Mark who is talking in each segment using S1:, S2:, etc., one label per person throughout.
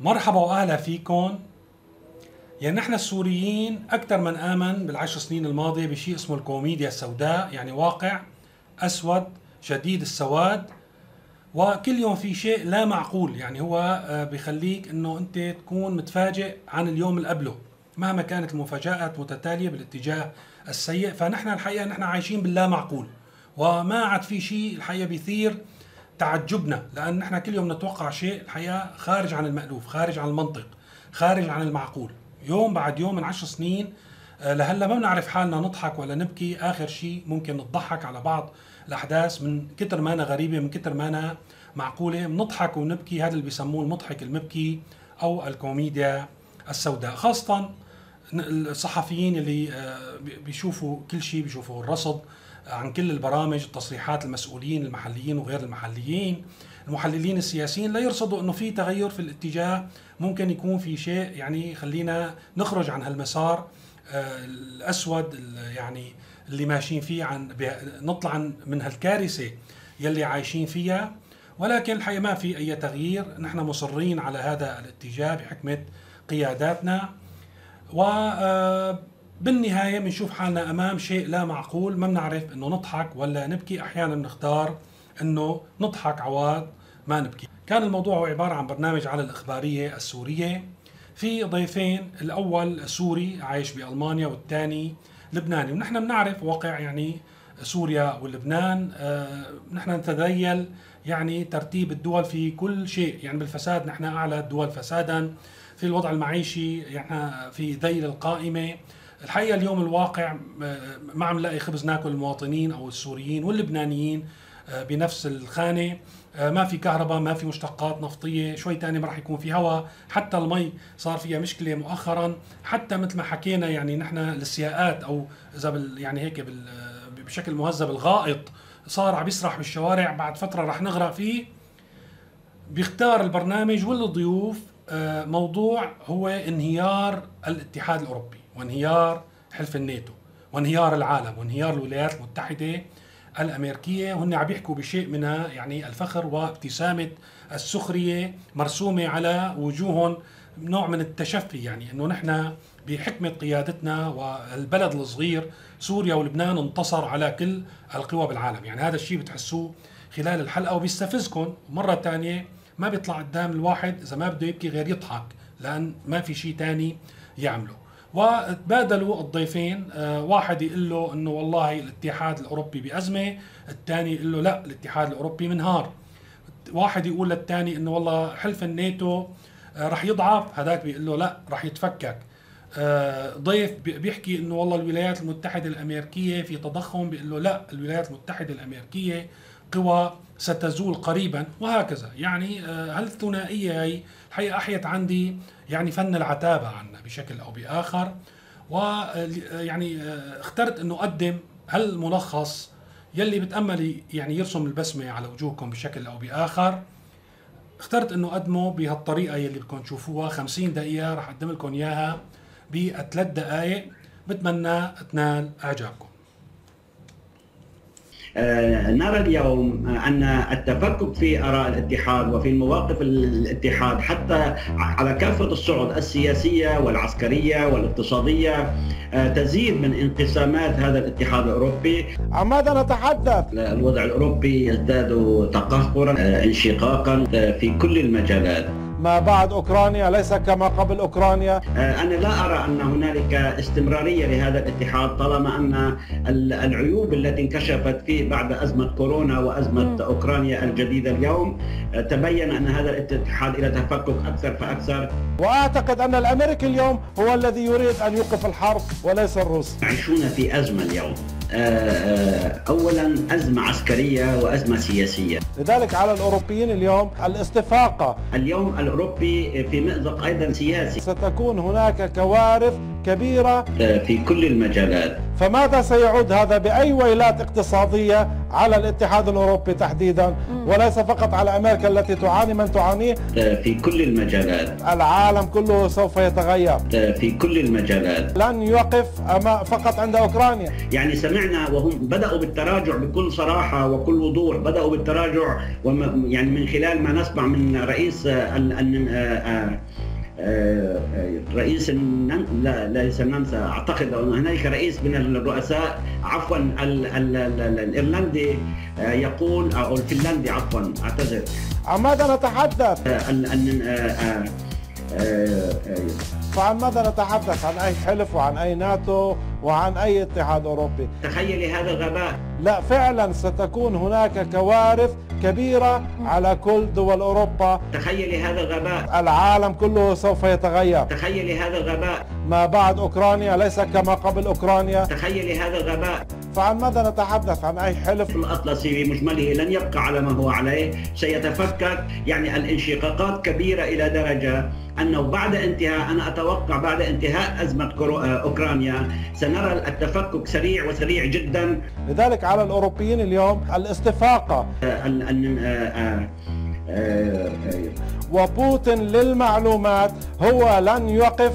S1: مرحبا وأهلا فيكم. يعني نحن السوريين أكثر من آمن بالعشر سنين الماضية بشيء اسمه الكوميديا السوداء يعني واقع أسود شديد السواد. وكل يوم في شيء لا معقول يعني هو آه، بخليك إنه أنت تكون متفاجئ عن اليوم اللي قبله مهما كانت المفاجآت متتالية بالاتجاه السيء. فنحن الحقيقة نحن عايشين باللا معقول وما عاد في شيء الحقيقة بيثير. تعجبنا لأن نحن كل يوم نتوقع شيء الحقيقة خارج عن المألوف خارج عن المنطق خارج عن المعقول. يوم بعد يوم من عشر سنين آه، لهلا ما بنعرف حالنا نضحك ولا نبكي. آخر شيء ممكن نضحك على بعض الأحداث من كتر ما أنا غريبه من كتر ما أنا معقولة. بنضحك ونبكي هذا اللي بيسموه المضحك المبكي أو الكوميديا السوداء خاصة الصحفيين اللي آه، بيشوفوا كل شيء بيشوفوا الرصد عن كل البرامج التصريحات المسؤولين المحليين وغير المحليين. المحللين السياسيين لا يرصدوا إنه في تغير في الاتجاه. ممكن يكون في شيء يعني خلينا نخرج عن هالمسار آه، الأسود يعني اللي ماشيين فيه عن نطلع من هالكارثة يلي عايشين فيها. ولكن الحقيقة ما في أي تغيير. نحن مصرين على هذا الاتجاه بحكمة قياداتنا. و آه، بنشوف حالنا أمام شيء لا معقول ما بنعرف إنه نضحك ولا نبكي. أحيانا بنختار إنه نضحك عواد ما نبكي. كان الموضوع هو عبارة عن برنامج على الإخبارية السورية. في ضيفين الأول سوري عايش بألمانيا والثاني لبناني. ونحن بنعرف واقع يعني سوريا ولبنان. آه نحن نتذيل يعني ترتيب الدول في كل شيء. يعني بالفساد نحن أعلى الدول فسادا. في الوضع المعيشي يعني في ذيل القائمة. الحقيقة اليوم الواقع آه، ما عم نلاقي خبز ناكل المواطنين أو السوريين واللبنانيين آه، بنفس الخانة. آه، ما في كهرباء ما في مشتقات نفطية شوي تاني ما راح يكون في هواء حتى المي صار فيها مشكلة مؤخرا. حتى مثل ما حكينا يعني نحن السياقات أو إذا يعني هيك بشكل مهذب الغائط صار عم يسرح بالشوارع. بعد فترة راح نغرق فيه. بيختار البرنامج والضيوف موضوع هو انهيار الاتحاد الأوروبي وانهيار حلف الناتو وانهيار العالم وانهيار الولايات المتحدة الأمريكية. وهن عم يحكوا بشيء منها يعني الفخر وابتسامة السخرية مرسومة على وجوههم نوع من التشفي يعني إنه نحن بحكمة قيادتنا والبلد الصغير سوريا ولبنان انتصر على كل القوى بالعالم. يعني هذا الشيء بتحسوه خلال الحلقة وبيستفزكم مرة ثانية ما بيطلع قدام الواحد إذا ما بده يبكي غير يضحك لأن ما في شيء ثاني يعمله. وتبادلوا الضيفين آه، واحد يقول له إنه والله الاتحاد الأوروبي بأزمة الثاني يقول له لا الاتحاد الأوروبي منهار. واحد يقول للثاني إنه والله حلف الناتو آه، رح يضعف هذاك بيقول له لا رح يتفكك. آه، ضيف بيحكي إنه والله الولايات المتحدة الأمريكية في تضخم بيقول له لا الولايات المتحدة الأمريكية قوى ستزول قريبا وهكذا. يعني هالثنائيه هي الحقيقة أحيت عندي يعني فن العتابة عنا بشكل أو بآخر. ويعني اخترت انه أقدم هالملخص يلي بتأمل يعني يرسم البسمة على وجوهكم بشكل أو بآخر. اخترت أنه أقدمه بهالطريقة يلي بدكم تشوفوها. 50 دقيقة رح أقدم لكم إياها بثلاث دقائق بتمنى تنال إعجابكم.
S2: آه، نرى اليوم أن التفكك في آراء الاتحاد وفي مواقف الاتحاد حتى على كافة الصعد السياسية والعسكرية والاقتصادية آه، تزيد من انقسامات هذا الاتحاد الأوروبي
S3: عن ماذا نتحدث؟
S2: الوضع الأوروبي يزداد تقهقرا آه، انشقاقا في كل المجالات
S3: ما بعد أوكرانيا ليس كما قبل أوكرانيا.
S2: آه، أنا لا أرى أن هنالك استمرارية لهذا الاتحاد طالما أن العيوب التي انكشفت فيه بعد أزمة كورونا وأزمة أوكرانيا الجديدة اليوم آه، تبين أن هذا الاتحاد إلى تفكك أكثر فأكثر.
S3: وأعتقد أن الأمريكي اليوم هو الذي يريد أن يوقف الحرب وليس الروس
S2: يعيشون في أزمة اليوم. اولا أزمة عسكرية وأزمة سياسية.
S3: لذلك على الأوروبيين اليوم الاستفاقة.
S2: اليوم الأوروبي في مأزق أيضا سياسي.
S3: ستكون هناك كوارث كبيرة.
S2: آه، في كل المجالات.
S3: فماذا سيعود هذا بأي ويلات اقتصادية على الاتحاد الأوروبي تحديدا؟ وليس فقط على أمريكا التي تعاني من تعانيه.
S2: في كل المجالات.
S3: العالم كله سوف يتغير.
S2: في كل المجالات.
S3: لن يقف أما فقط عند أوكرانيا.
S2: يعني سمعنا وهم بدأوا بالتراجع بكل صراحة وكل وضوح. بدأوا بالتراجع وم يعني من خلال ما نسمع من رئيس رئيس لا ليس النمسا أعتقد هناك رئيس من الرؤساء عفوا الإيرلندي يقول أو الفنلندي عفوا أعتذر
S3: عن ماذا نتحدث؟ فعن ماذا نتحدث؟ عن أي حلف وعن أي ناتو وعن أي اتحاد أوروبي.
S2: تخيلي هذا الغباء.
S3: لا فعلا ستكون هناك كوارث كبيرة على كل دول أوروبا.
S2: تخيلي هذا الغباء.
S3: العالم كله سوف يتغير.
S2: تخيلي هذا الغباء.
S3: ما بعد أوكرانيا ليس كما قبل أوكرانيا.
S2: تخيلي هذا الغباء.
S3: فعن ماذا نتحدث عن أي حلف؟
S2: الاطلسي بمجمله لن يبقى على ما هو عليه. سيتفكك يعني الانشقاقات كبيرة إلى درجة أنه بعد انتهاء أنا أتوقع بعد انتهاء أزمة أوكرانيا سنرى التفكك سريع وسريع جدا.
S3: لذلك على الأوروبيين اليوم الاستفاقة. وبوتين للمعلومات هو لن يقف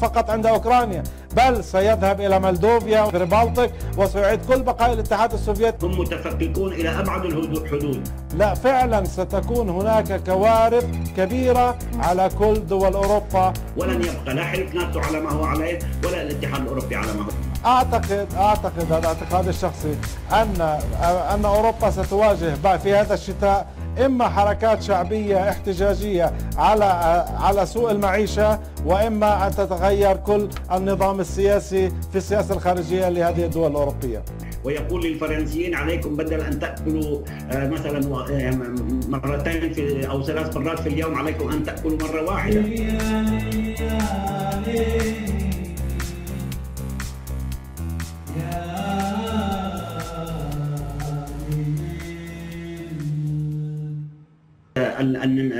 S3: فقط عند أوكرانيا. بل سيذهب إلى مولدوفيا والبلطيق وسيعيد كل بقايا الاتحاد السوفيتي.
S2: هم متفككون إلى أبعد الحدود.
S3: لا فعلا ستكون هناك كوارث كبيرة على كل دول أوروبا.
S2: ولن يبقى لا حلف ناتو على ما هو عليه ولا الاتحاد الأوروبي على ما هو.
S3: أعتقد أعتقد هذا اعتقادي الشخصي أن أن أوروبا ستواجه في هذا الشتاء إما حركات شعبية احتجاجية على على سوء المعيشة وإما أن تتغير كل النظام السياسي في السياسة الخارجية لهذه الدول الأوروبية.
S2: ويقول للفرنسيين عليكم بدل أن تأكلوا مثلا مرتين في أو ثلاث مرات في اليوم عليكم أن تأكلوا مرة واحدة. ان